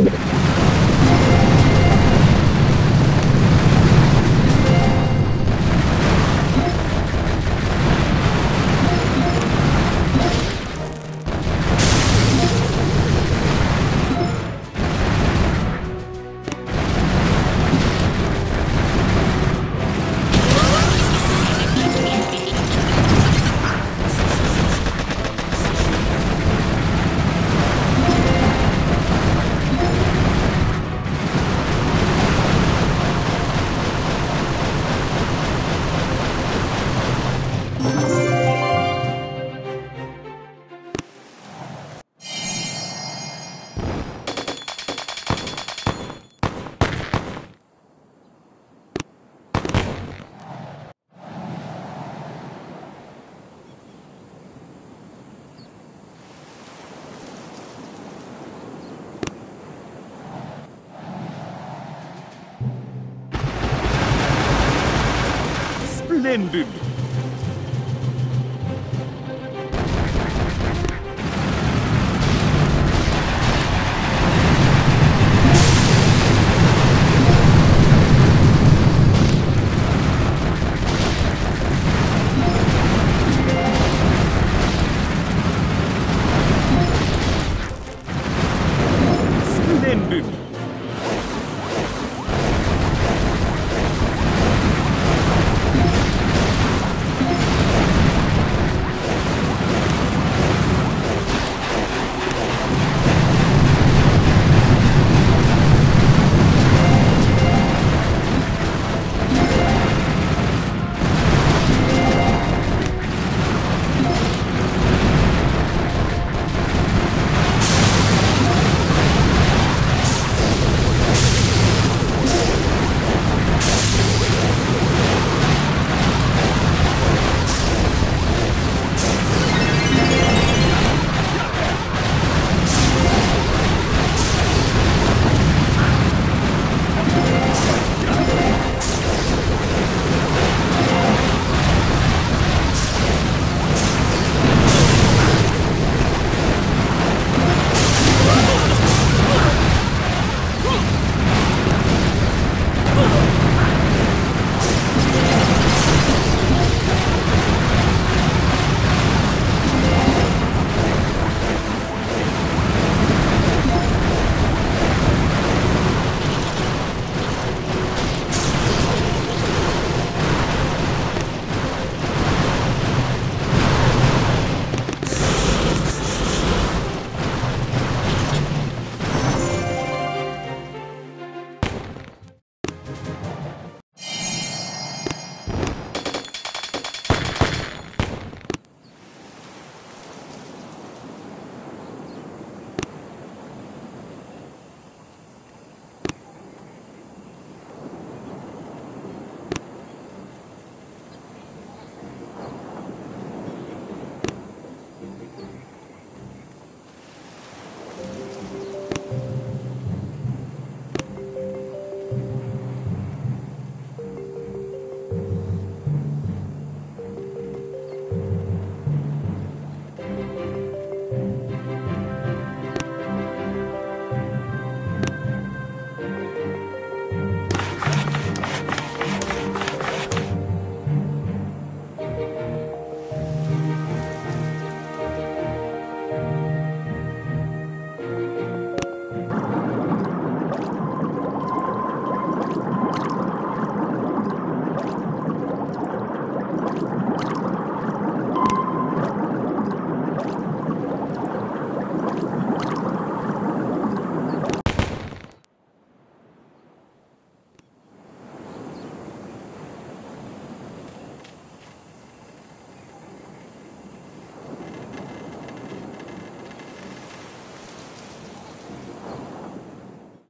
Gracias. ended. ended.